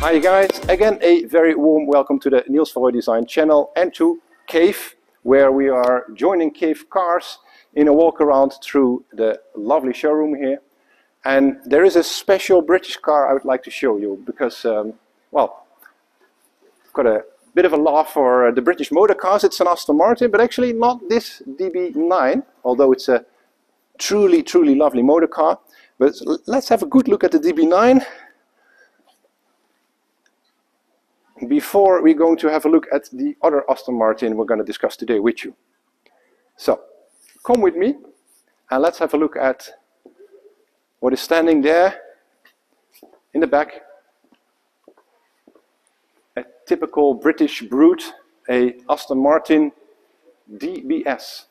Hi guys, again a very warm welcome to the Niels van Roij Design channel and to Kaeve, where we are joining Kaeve Cars in a walk around through the lovely showroom here. And there is a special British car I would like to show you because, um, well, I've got a bit of a laugh for uh, the British motor cars. It's an Aston Martin, but actually not this DB9, although it's a truly, truly lovely motor car. But let's have a good look at the DB9 before we're going to have a look at the other Aston Martin we're going to discuss today with you. So, come with me and let's have a look at what is standing there in the back. A typical British brute, a Aston Martin DBS.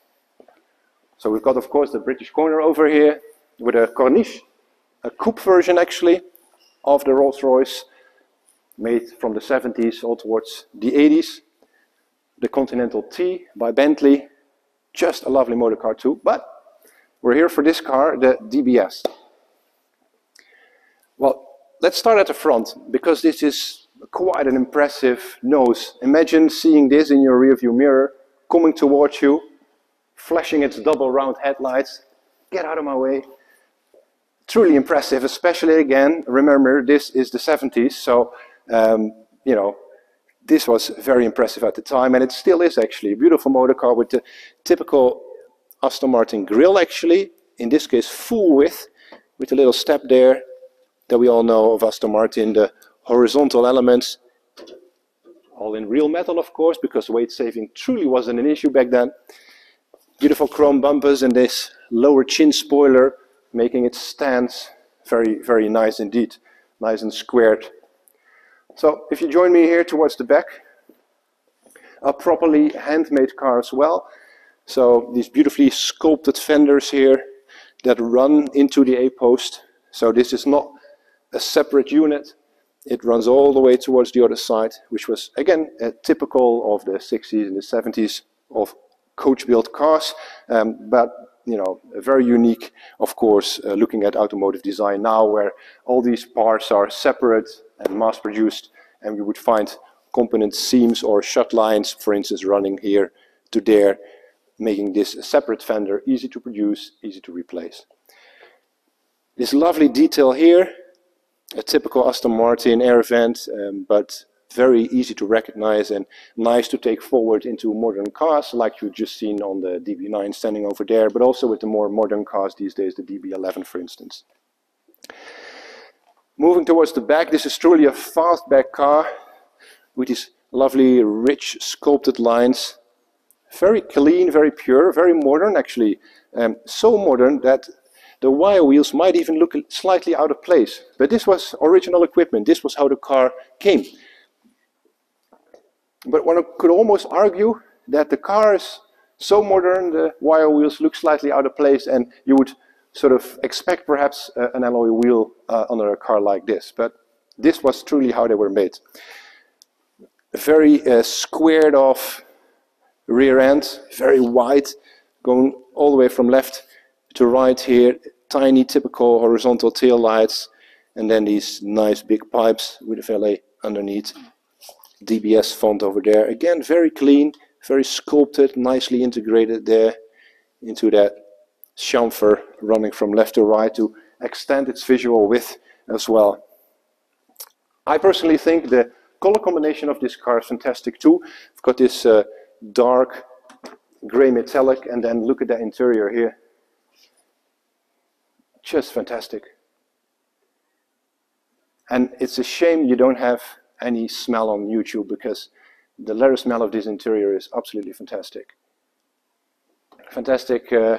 So we've got, of course, the British corner over here with a Corniche, a coupe version actually of the Rolls-Royce made from the 70s all towards the 80s. The Continental T by Bentley, just a lovely motor car too, but we're here for this car, the DBS. Well, let's start at the front, because this is quite an impressive nose. Imagine seeing this in your rearview mirror, coming towards you, flashing its double round headlights. Get out of my way. Truly impressive, especially again, remember this is the 70s, so um, you know, this was very impressive at the time, and it still is actually. A beautiful motor car with the typical Aston Martin grille, actually. In this case, full width, with a little step there that we all know of Aston Martin. The horizontal elements, all in real metal, of course, because weight saving truly wasn't an issue back then. Beautiful chrome bumpers and this lower chin spoiler, making it stand very, very nice indeed. Nice and squared. So if you join me here towards the back, a properly handmade car as well. So these beautifully sculpted fenders here that run into the A-post. So this is not a separate unit. It runs all the way towards the other side, which was, again, typical of the 60s and the 70s of coach-built cars. Um, but, you know, very unique, of course, uh, looking at automotive design now, where all these parts are separate and mass-produced, and we would find component seams or shut lines, for instance, running here to there, making this a separate fender, easy to produce, easy to replace. This lovely detail here, a typical Aston Martin air vent, um, but very easy to recognize and nice to take forward into modern cars like you've just seen on the DB9 standing over there, but also with the more modern cars these days, the DB11 for instance. Moving towards the back, this is truly a fastback car with these lovely, rich, sculpted lines. Very clean, very pure, very modern actually. Um, so modern that the wire wheels might even look slightly out of place. But this was original equipment. This was how the car came. But one could almost argue that the car is so modern, the wire wheels look slightly out of place, and you would sort of expect perhaps uh, an alloy wheel uh, on a car like this. But this was truly how they were made. Very uh, squared off rear end, very wide, going all the way from left to right here. Tiny typical horizontal tail lights, and then these nice big pipes with a valet underneath. DBS font over there. Again, very clean, very sculpted, nicely integrated there into that chamfer running from left to right to extend its visual width as well. I personally think the color combination of this car is fantastic too. I've got this uh, dark gray metallic and then look at the interior here. Just fantastic. And it's a shame you don't have any smell on YouTube because the leather smell of this interior is absolutely fantastic. Fantastic uh,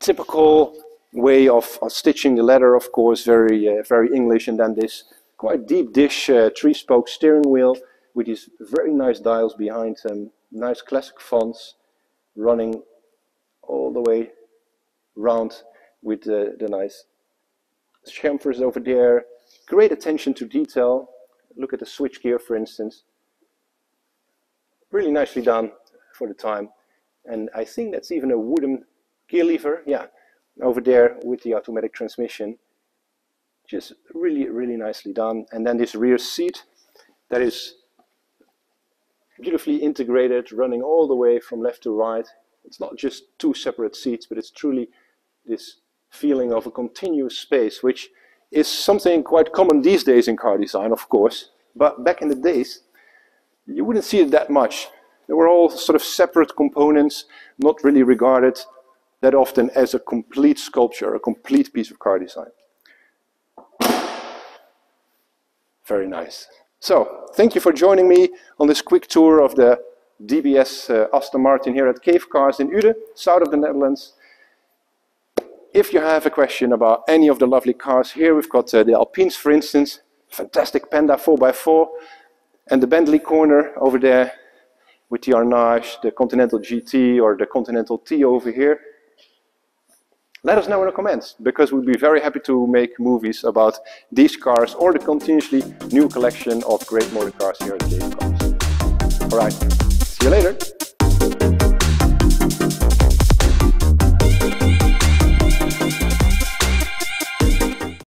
typical way of, of, stitching the leather, of course, very, uh, very English, and then this quite deep dish uh, three-spoke steering wheel with these very nice dials behind them, nice classic fonts running all the way round with the, the nice chamfers over there. Great attention to detail. Look at the switchgear, for instance. Really nicely done for the time. And I think that's even a wooden gear lever, yeah, over there with the automatic transmission. Just really, really nicely done. And then this rear seat that is beautifully integrated, running all the way from left to right. It's not just two separate seats, but it's truly this feeling of a continuous space, which is something quite common these days in car design, of course. But back in the days, you wouldn't see it that much. They were all sort of separate components, not really regarded that often as a complete sculpture, a complete piece of car design. Very nice. So, thank you for joining me on this quick tour of the DBS uh, Aston Martin here at Kaeve Cars in Uden, south of the Netherlands. If you have a question about any of the lovely cars here, we've got uh, the Alpines, for instance, fantastic Panda 4x4, and the Bentley corner over there with the Arnage, the Continental GT or the Continental T over here. Let us know in the comments, because we'd be very happy to make movies about these cars or the continuously new collection of great motor cars here at Kaeve Cars. Alright, see you later.